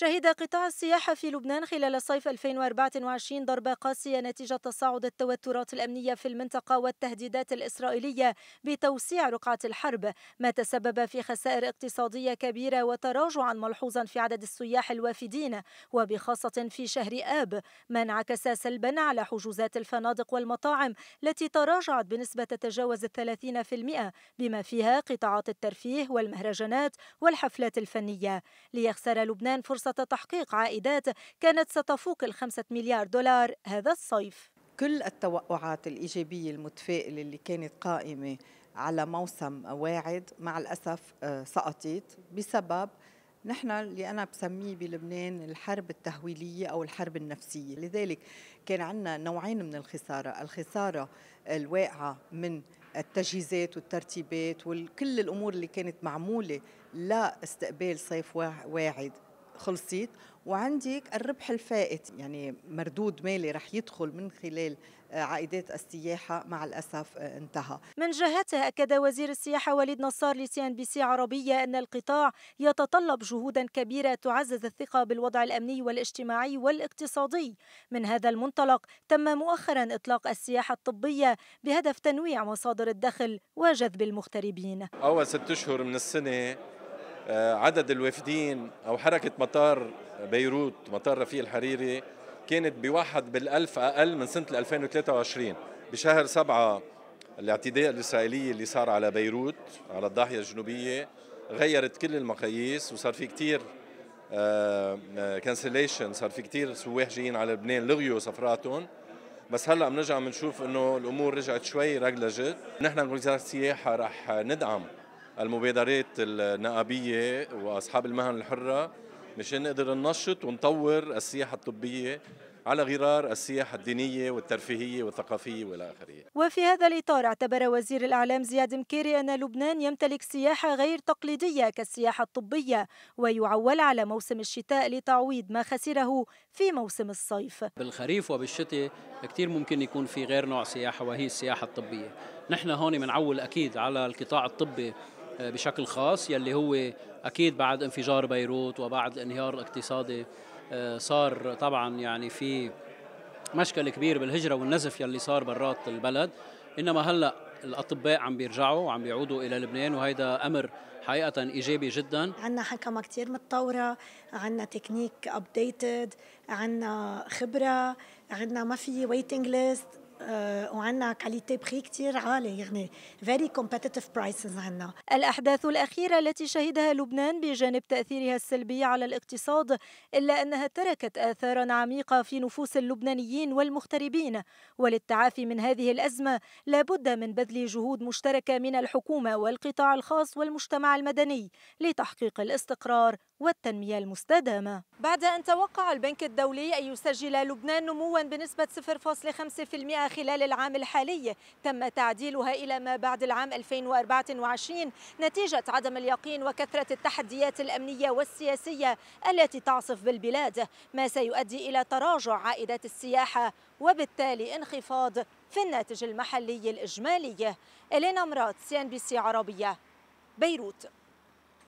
شهد قطاع السياحة في لبنان خلال صيف 2024 ضربة قاسية نتيجة تصاعد التوترات الأمنية في المنطقة والتهديدات الإسرائيلية بتوسيع رقعة الحرب. ما تسبب في خسائر اقتصادية كبيرة وتراجعا ملحوظا في عدد السياح الوافدين وبخاصة في شهر آب. ما انعكس سلبا على حجوزات الفنادق والمطاعم التي تراجعت بنسبة تتجاوز الثلاثين في المئة بما فيها قطاعات الترفيه والمهرجانات والحفلات الفنية. ليخسر لبنان فرصة تحقيق عائدات كانت ستفوق الخمسة مليار دولار هذا الصيف. كل التوقعات الإيجابية المتفائلة اللي كانت قائمة على موسم واعد مع الأسف آه، سقطت بسبب نحن اللي أنا بسميه بلبنان الحرب التهويلية أو الحرب النفسية. لذلك كان عندنا نوعين من الخسارة الخسارة الواقعة من التجهيزات والترتيبات وكل الأمور اللي كانت معمولة لاستقبال صيف واعد. خلصت وعندك الربح الفائت. يعني مردود مالي رح يدخل من خلال آه، عائدات السياحة مع الأسف آه، انتهى. من جهته أكد وزير السياحة وليد نصار لسي إن بي سي عربية أن القطاع يتطلب جهودا كبيرة تعزز الثقة بالوضع الأمني والاجتماعي والاقتصادي. من هذا المنطلق تم مؤخرا إطلاق السياحة الطبية بهدف تنويع مصادر الدخل وجذب المغتربين. أول ست أشهر من السنة عدد الوافدين أو حركة مطار بيروت مطار رفيق الحريري كانت بواحد بالألف أقل من سنة 2023 بشهر سبعة الاعتداء الإسرائيلي اللي صار على بيروت على الضاحية الجنوبية غيرت كل المقاييس وصار في كتير كانسليشن آه، آه، صار في كتير سواح جايين على لبنان لغيوا سفراتهم. بس هلأ بنرجع بنشوف إنه الأمور رجعت شوي رجلجت. نحن وزاره السياحه رح ندعم المبادرات النقابية وأصحاب المهن الحرة مشان نقدر ننشط ونطور السياحة الطبية على غرار السياحة الدينية والترفيهية والثقافية وإلى آخره. وفي هذا الإطار اعتبر وزير الإعلام زياد مكيري أن لبنان يمتلك سياحة غير تقليدية كالسياحة الطبية ويعول على موسم الشتاء لتعويض ما خسره في موسم الصيف. بالخريف وبالشتاء كثير ممكن يكون في غير نوع سياحة وهي السياحة الطبية. نحن هون بنعول أكيد على القطاع الطبي بشكل خاص يلي هو أكيد بعد انفجار بيروت وبعد الانهيار الاقتصادي آه، صار طبعا يعني في مشكل كبير بالهجرة والنزف يلي صار برات البلد. إنما هلأ الأطباء عم بيرجعوا وعم بيعودوا إلى لبنان وهيدا أمر حقيقه إيجابي جدا. عندنا حكمه كثير متطورة عندنا technique updated عندنا خبرة عندنا ما في waiting list آه، وعندنا quality very كثير عالي يعني very competitive prices عندنا. الأحداث الأخيرة التي شهدها لبنان بجانب تأثيرها السلبي على الاقتصاد إلا أنها تركت آثارا عميقة في نفوس اللبنانيين والمغتربين. وللتعافي من هذه الأزمة لابد من بذل جهود مشتركة من الحكومة والقطاع الخاص والمجتمع المدني لتحقيق الاستقرار والتنمية المستدامة. بعد أن توقع البنك الدولي أن يسجل لبنان نموا بنسبة 0.5% خلال العام الحالي تم تعديلها إلى ما بعد العام 2024 نتيجة عدم اليقين وكثرة التحديات الأمنية والسياسية التي تعصف بالبلاد ما سيؤدي إلى تراجع عائدات السياحة وبالتالي انخفاض في الناتج المحلي الإجمالي. إلينا مراد سي إن بي سي عربية بيروت.